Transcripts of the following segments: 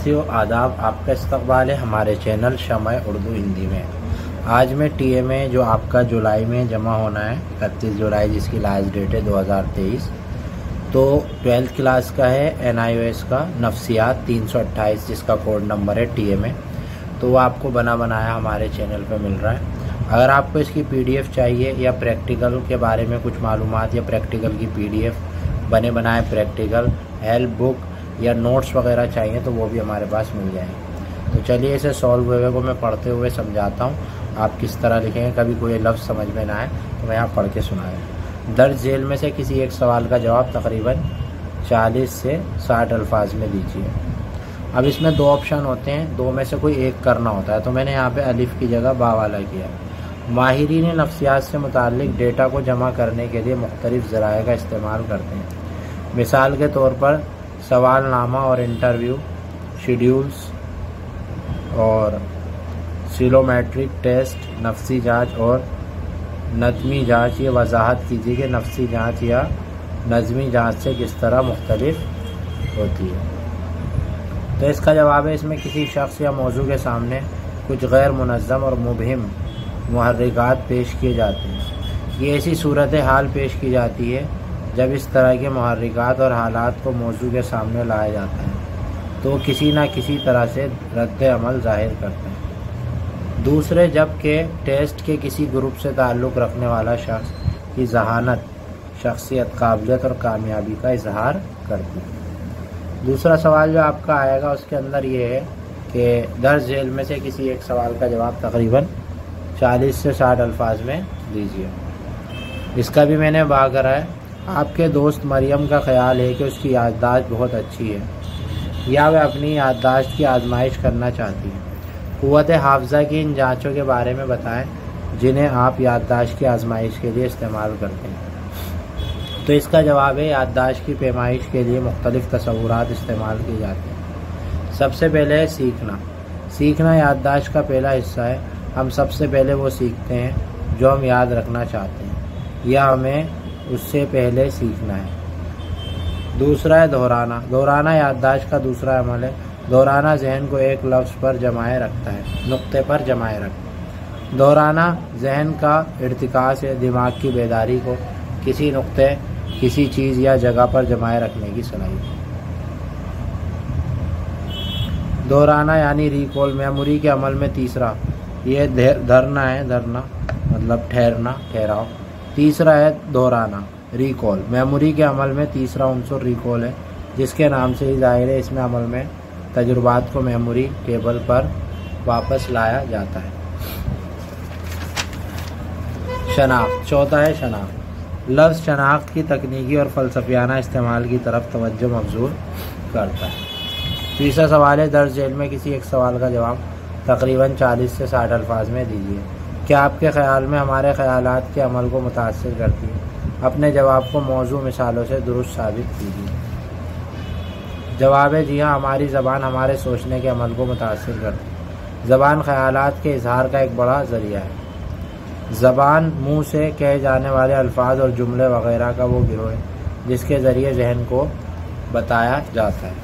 साथियों, आदाब आपका इस्तबाल है हमारे चैनल शमय उर्दू हिंदी में। आज मैं टी एम ए जो आपका जुलाई में जमा होना है, इकतीस जुलाई जिसकी लास्ट डेट है 2023 तो ट्वेल्थ क्लास का है एन आई ओ एस का, नफ्सियात 328 जिसका कोड नंबर है टी एम ए तो वो आपको बना बनाया हमारे चैनल पर मिल रहा है। अगर आपको इसकी पीडीएफ चाहिए या प्रैक्टिकल के बारे में कुछ मालूम या प्रैक्टिकल की पीडीएफ, बने बनाए प्रैक्टिकल, हेल्प बुक या नोट्स वगैरह चाहिए तो वो भी हमारे पास मिल जाएँगे। तो चलिए इसे सॉल्व हुए को मैं पढ़ते हुए समझाता हूँ। आप किस तरह लिखेंगे, कभी कोई लफ्ज़ समझ में ना आए तो मैं यहाँ पढ़ के सुनाया दर्ज जेल में से किसी एक सवाल का जवाब तकरीबन 40 से 60 अल्फाज में दीजिए। अब इसमें दो ऑप्शन होते हैं, दो में से कोई एक करना होता है। तो मैंने यहाँ पे अलिफ की जगह बा वाला किया। माहरीन नफ्सियात से मुतल डेटा को जमा करने के लिए मुख्तलिफ़ ज़राए का इस्तेमाल करते हैं। मिसाल के तौर पर सवालनामा और इंटरव्यू शेड्यूल्स और सिलोमेट्रिक टेस्ट नफसी जाँच और नदमी जाँच, ये वजाहत कीजिए कि नफसी जाँच या नज़मी जाँच से किस तरह मुख्तलिफ़ होती है। तो इसका जवाब है, इसमें किसी शख्स या मौजू के सामने कुछ गैर मनज़म और मुबहम महरक़ात पेश किए जाते हैं। ये ऐसी सूरत हाल पेश की जाती है जब इस तरह के महरक़ात और हालात को मौजू के सामने लाया जाता है तो किसी न किसी तरह से रद्द अमल ज़ाहिर करते हैं। दूसरे जबकि टेस्ट के किसी ग्रुप से ताल्लुक़ रखने वाला शख्स की जहानत, शख्सियत, काबिलियत और कामयाबी का इजहार करती है। दूसरा सवाल जो आपका आएगा उसके अंदर ये है कि दर्ज जेल में से किसी एक सवाल का जवाब तकरीबन 40 से 60 अल्फाज में दीजिए। इसका भी मैंने बा करा है। आपके दोस्त मरियम का ख्याल है कि उसकी याददाश्त बहुत अच्छी है, या वह अपनी याददाश्त की आजमाइश करना चाहती है। क़वत हाफजा की इन जाँचों के बारे में बताएँ, जिन्हें आप याददाश्त की आजमाइश के लिए इस्तेमाल करते हैं। तो इसका जवाब है, याददाश्त की पैमाइश के लिए मुख्तलिफ़ तस्वूर इस्तेमाल किए जाते हैं। सबसे पहले है सीखना। सीखना याददाश्त का पहला हिस्सा है। हम सबसे पहले वो सीखते हैं जो हम याद रखना चाहते हैं। या हमें उससे पहले सीखना है। दूसरा है दोहराना। दोहराना याददाश्त का दूसरा अमल है। दोहराना जहन को एक लफ्ज़ पर जमाए रखता है। नुक्ते पर जमाए रख। दोहराना जहन का इर्तिकास है दिमाग की बेदारी को। किसी नुक्ते, किसी चीज़ या जगह पर जमाए रखने की सलाहियत दोहराना यानी रिकॉल मेमोरी के अमल में तीसरा। ये धरना है, धरना। मतलब ठहरना, ठहराव। तीसरा है दोहराना रिकॉल मेमोरी के अमल में तीसरा उनसर रिकॉल है, जिसके नाम से ही ज़ाहिर है, इसमें अमल में तजुर्बात को मेमोरी टेबल पर वापस लाया जाता है। शनाख्त, चौथा है शनाख्त. लफ्ज़ शनाख्त की तकनीकी और फ़लसफियाना इस्तेमाल की तरफ़ तवज्जो मबजूर करता है। तीसरा सवाल है, दर्ज जेल में किसी एक सवाल का जवाब तकरीबन 40 से 60 अल्फाज में दीजिए। क्या आपके ख्याल में हमारे ख्याल के अमल को मुतासर करती है। अपने जवाब को मौजू मिसालों से दुरुस्त साबित कीजिए। जवाब है, जी हाँ हमारी ज़बान हमारे सोचने के अमल को मुतासर करती है। ज़बान ख्याल के इजहार का एक बड़ा ज़रिया है। ज़बान मुँह से कहे जाने वाले अल्फाज और जुमले वगैरह का वो गिरोह है, जिसके ज़रिए जहन को बताया जाता है।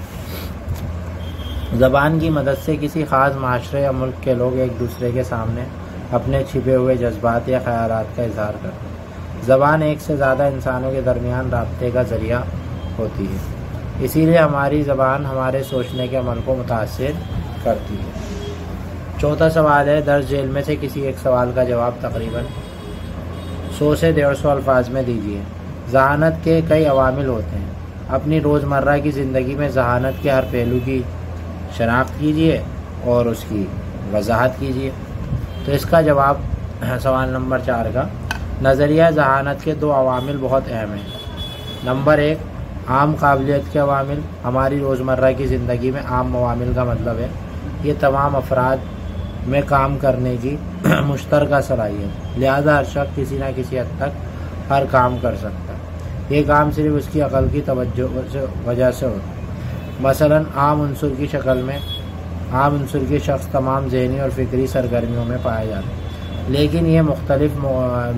ज़बान की मदद से किसी ख़ास माशरे या मुल्क के लोग एक दूसरे के सामने अपने छिपे हुए जज्बात या ख्याल का इजहार करते हैं। ज़बान एक से ज़्यादा इंसानों के दरमियान रबते का ज़रिया होती है। इसीलिए हमारी ज़बान हमारे सोचने के अमल को मुतासर करती है। चौथा सवाल है, दर्ज जेल में से किसी एक सवाल का जवाब तकरीबन सौ से डेढ़ सौ अल्फाज में दीजिए। जहानत के कई अवामिल होते हैं। अपनी रोज़मर्रा की ज़िंदगी में जहानत के हर पहलू की शनाख्त कीजिए और उसकी वजाहत कीजिए। तो इसका जवाब सवाल नंबर चार का। नज़रिया जहानत के दो अवामिल बहुत अहम हैं। नंबर एक, आम काबिलियत के अवामिल, हमारी रोज़मर्रा की ज़िंदगी में आम अवामिल का मतलब है। ये तमाम अफराद में काम करने की मुश्तर सलाहियत लिहाजा हर शख्स किसी न किसी हद तक हर काम कर सकता है। ये काम सिर्फ़ उसकी अकल की तवज्जो वजह से होता मसलन आम अंसर की शक्ल में आम अंसर के शख्स तमाम जहनी और फ़िक्री सरगर्मियों में पाए जाते हैं। लेकिन ये मुख्तलिफ़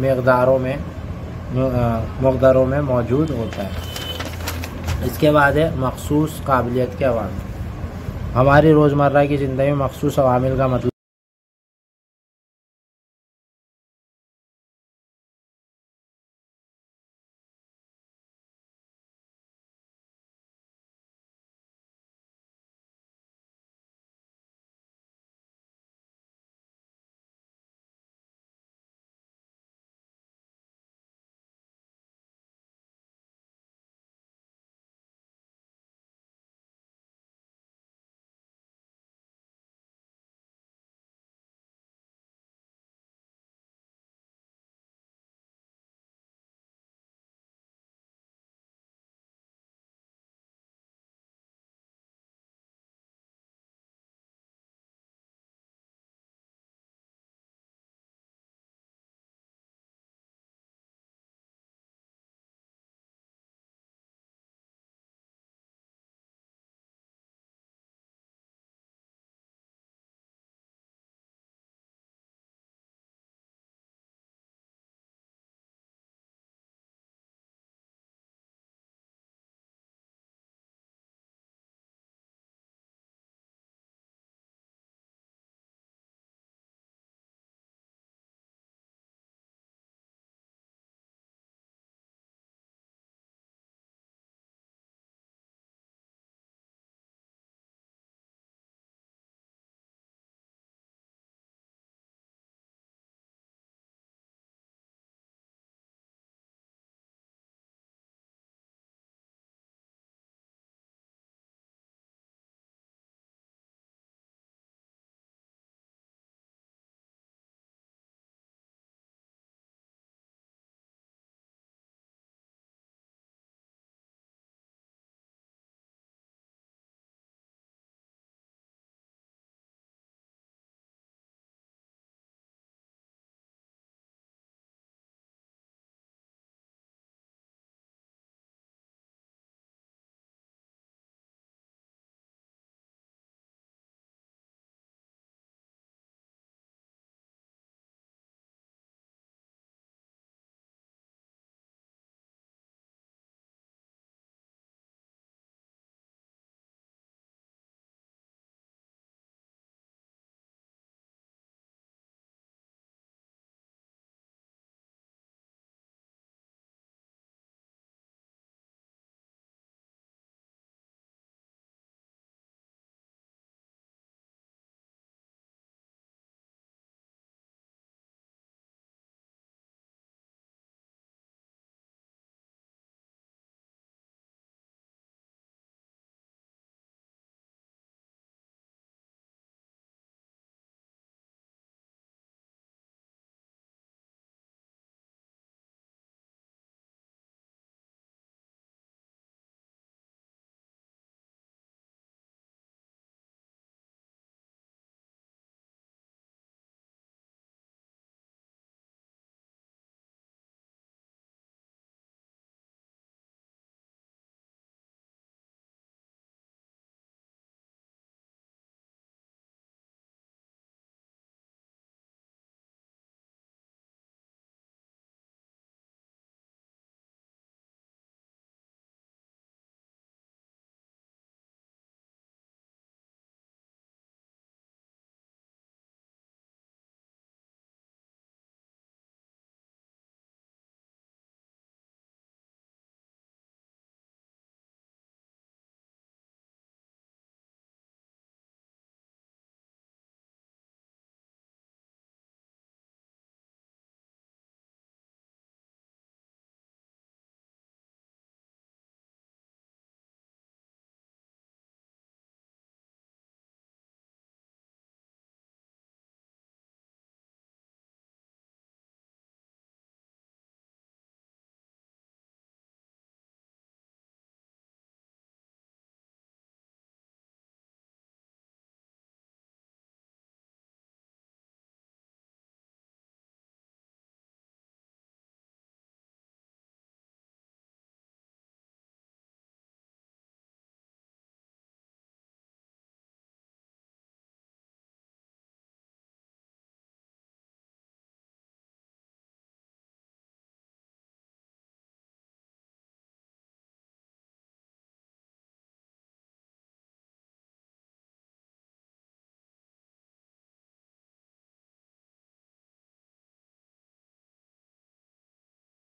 मकदारों में मकदारों में मौजूद होता है। इसके बाद है मखसूस काबिलियत के अवाम। हमारी रोज़मर्रा की ज़िंदगी में मखसूस अवामिल का मतलब